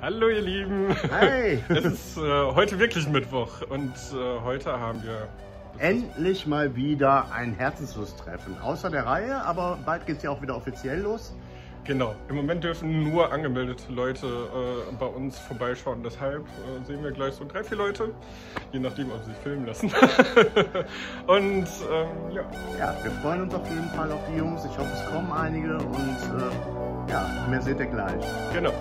Hallo ihr Lieben. Hi. Es ist äh, heute wirklich Mittwoch und äh, heute haben wir Endlich mal wieder ein Herzenslust-Treffen. Außer der Reihe, aber bald geht es ja auch wieder offiziell los. Genau, im Moment dürfen nur angemeldete Leute äh, bei uns vorbeischauen. Deshalb äh, sehen wir gleich so drei, vier Leute, je nachdem, ob sie sich filmen lassen. und ähm, ja. Ja, wir freuen uns auf jeden Fall auf die Jungs. Ich hoffe, es kommen einige und äh, ja, mehr seht ihr gleich. Genau.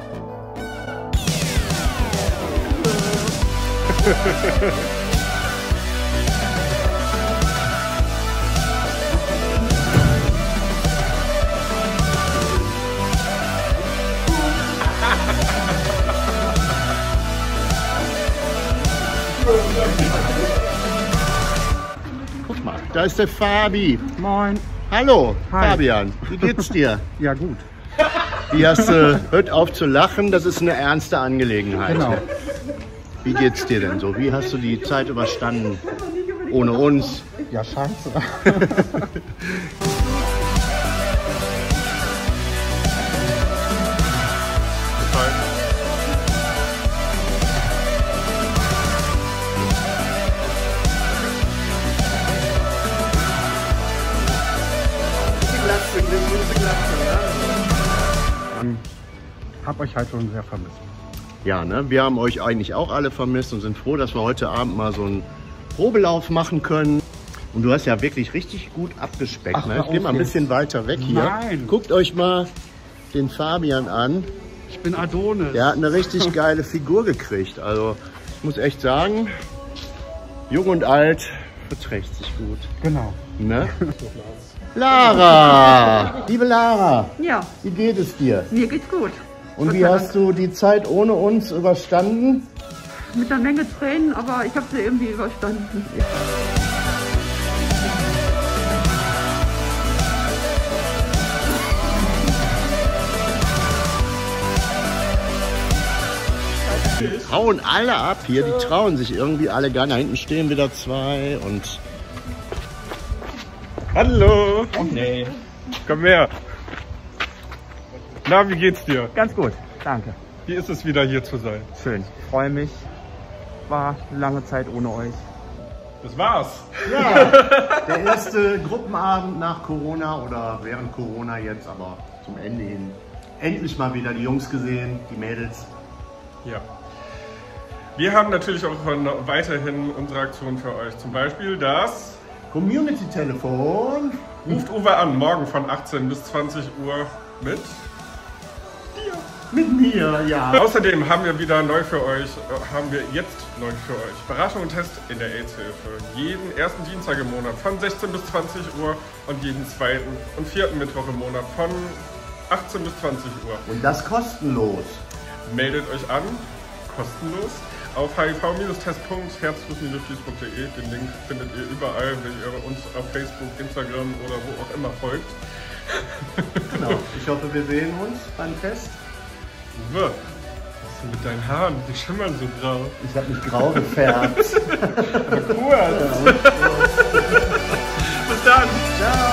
Guck mal, da ist der Fabi. Moin. Hallo, Hi. Fabian. Wie geht's dir? Ja, gut. Wie hast du, hört auf zu lachen, das ist eine ernste Angelegenheit. Genau. Wie geht's dir denn so? Wie hast du die Zeit überstanden? Ohne uns? Ja, scheiße. Ähm, hab euch halt schon sehr vermisst. Ja, ne? wir haben euch eigentlich auch alle vermisst und sind froh, dass wir heute Abend mal so einen Probelauf machen können. Und du hast ja wirklich richtig gut abgespeckt. Ach, ne? Ich gehe mal ein bisschen weiter weg hier. Nein. Guckt euch mal den Fabian an. Ich bin Adonis. Der hat eine richtig geile Figur gekriegt. Also ich muss echt sagen, jung und alt verträgt sich gut. Genau. Ne? Lara! Liebe Lara, Ja, wie geht es dir? mir geht's gut. Und Gott wie hast du die Zeit ohne uns überstanden? Mit einer Menge Tränen, aber ich habe sie irgendwie überstanden. Trauen alle ab hier, die trauen sich irgendwie alle gar nicht. Da hinten stehen wieder zwei und Hallo, Oh nee. komm her. Na, wie geht's dir? Ganz gut. Danke. Wie ist es wieder hier zu sein? Schön. Freue mich. War lange Zeit ohne euch. Das war's. ja, der erste Gruppenabend nach Corona oder während Corona jetzt, aber zum Ende hin. Endlich mal wieder die Jungs gesehen, die Mädels. Ja. Wir haben natürlich auch von- weiterhin unsere Aktion für euch. Zum Beispiel das Community-Telefon. Ruft Uwe an, morgen von 18 bis 20 Uhr mit. Mit mir, ja. Außerdem haben wir wieder neu für euch, äh, haben wir jetzt neu für euch Beratung und Test in der AIDS-Hilfe. Jeden ersten Dienstag im Monat von 16 bis 20 Uhr und jeden zweiten und vierten Mittwoch im Monat von 18 bis 20 Uhr. Und das kostenlos. Meldet euch an, kostenlos, auf hiv-test.herzfluss-fließburg.de. Den Link findet ihr überall, wenn ihr uns auf Facebook, Instagram oder wo auch immer folgt. Genau. Ich hoffe, wir sehen uns beim Test. Uwe, was ist denn mit deinen Haaren? Die schimmern so grau. Ich habe mich grau gefärbt. Cool. Bis dann. Ciao.